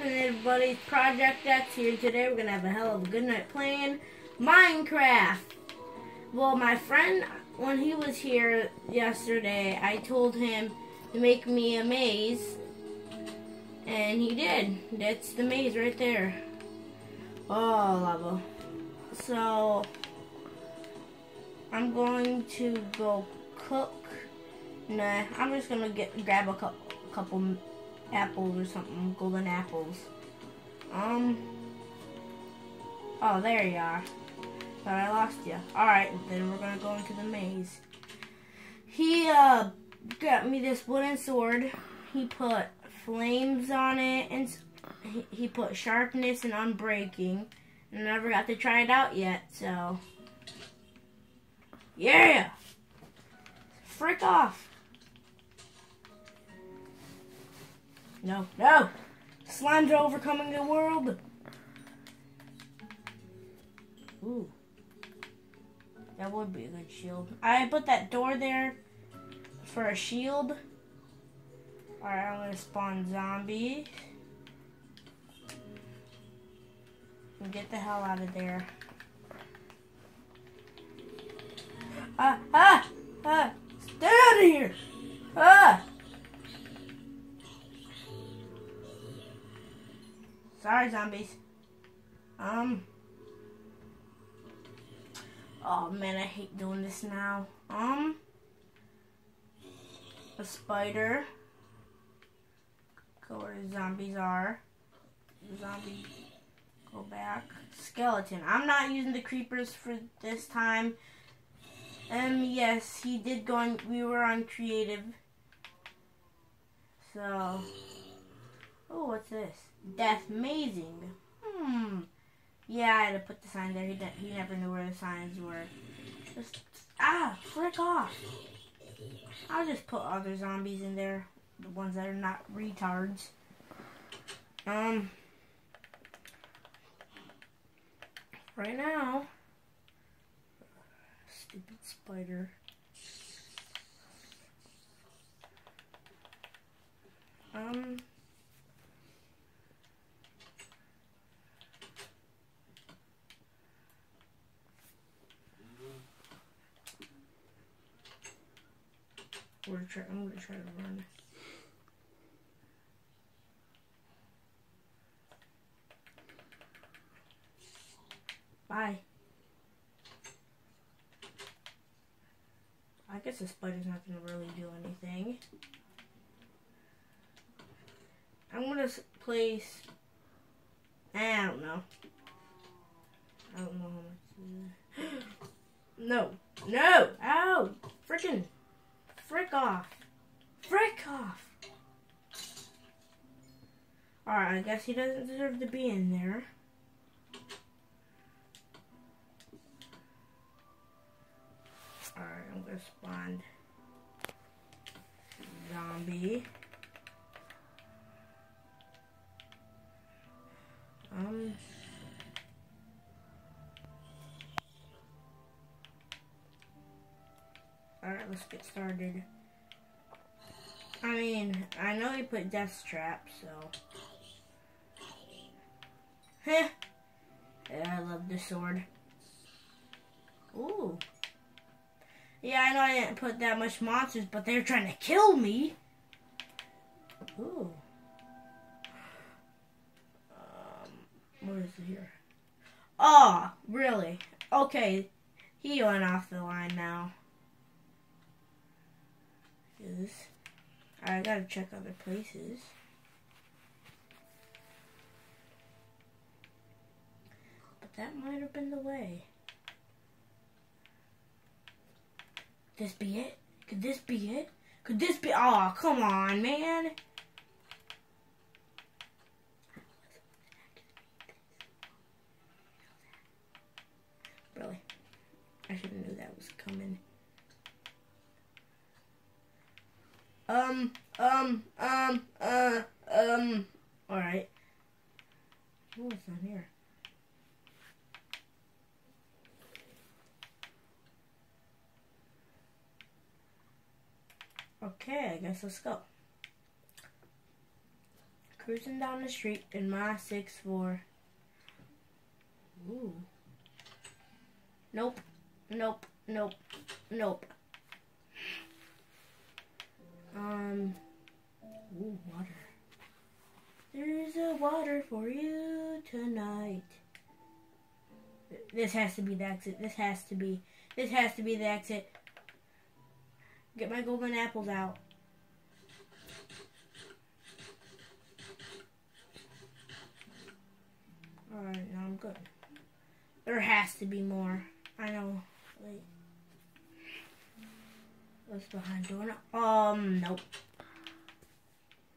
happening, everybody? Project X here. Today we're gonna have a hell of a good night playing Minecraft. Well, my friend, when he was here yesterday, I told him to make me a maze, and he did. That's the maze right there. Oh, lava. So, I'm going to go cook. Nah, I'm just gonna get grab a couple apples or something, golden apples. Um. Oh, there you are. But I lost you. Alright, then we're gonna go into the maze. He, uh, got me this wooden sword. He put flames on it, and he, he put sharpness and unbreaking. And I never got to try it out yet, so. Yeah! Frick off! No, no! Slimes overcoming the world! Ooh. That would be a good shield. I put that door there for a shield. Alright, I'm gonna spawn zombies. And get the hell out of there. Ah, ah, ah! Stay out of here! Ah! Sorry, zombies. Um. Oh man, I hate doing this now. Um. A spider. Go where the zombies are. Zombie. Go back. Skeleton. I'm not using the creepers for this time. Um, yes, he did go on, we were on creative. So. Oh, what's this? Death Mazing. Hmm. Yeah, I had to put the sign there. He, he never knew where the signs were. Just, ah, frick off. I'll just put other zombies in there. The ones that are not retards. Um. Right now. Stupid spider. Um. We're try, I'm gonna try to run. Bye. I guess the spider's not gonna really do anything. I'm gonna place. I don't know. I don't know how much. no, no, ow, freaking. Frick off. Frick off. Alright, I guess he doesn't deserve to be in there. Alright, I'm gonna spawn zombie. Um Alright, let's get started. I mean, I know he put death traps, so. Heh. Yeah, I love this sword. Ooh. Yeah, I know I didn't put that much monsters, but they're trying to kill me. Ooh. Um, what is it here? Oh, really? Okay. He went off the line now is I gotta check other places. But that might have been the way. This be it? Could this be it? Could this be? Oh, come on, man. Really? I should have knew that was coming. Um, um, um, uh, um, alright. Oh, it's not here. Okay, I guess let's go. Cruising down the street in my six four. Ooh. Nope. Nope. Nope. Nope. Um. Ooh, water. There's a water for you tonight. This has to be the exit. This has to be. This has to be the exit. Get my golden apples out. Alright, now I'm good. There has to be more. I know. What's behind door number? Um, nope.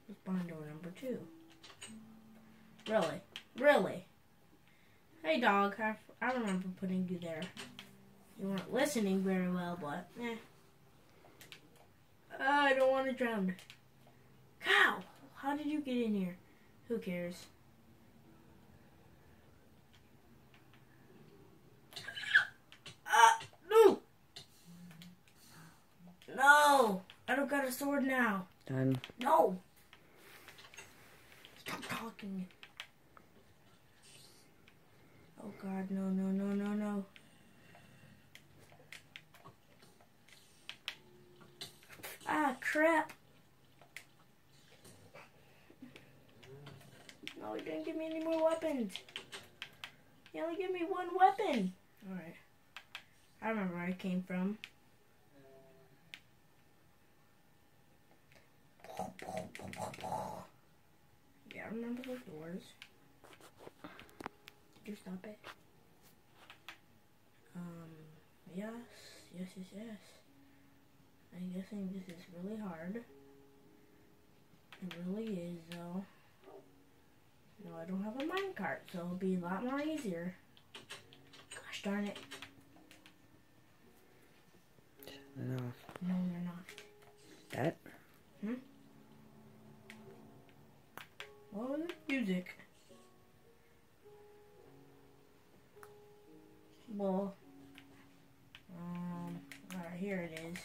What's behind door number two? Really? Really? Hey, dog. I, I remember putting you there. You weren't listening very well, but eh. Uh, I don't want to drown. Cow! How did you get in here? Who cares? Ah! No! No! I don't got a sword now. Done. No! Stop talking. Oh god, no, no, no, no, no. Ah, crap. No, he didn't give me any more weapons. He only gave me one weapon. Alright. I remember where I came from. Remember those doors. Did you stop it? Um, yes, yes, yes, yes. I'm guessing this is really hard. It really is, though. No, I don't have a minecart, so it'll be a lot more easier. Gosh darn it. No. No, they're not. Well, um, here it is.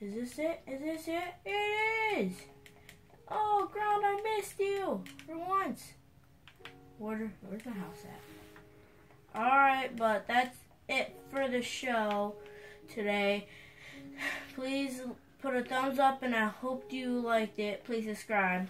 Is this it? Is this it? It is! Oh, ground, I missed you for once. Where, where's the house at? Alright, but that's it for the show today. Please put a thumbs up and I hope you liked it. Please subscribe.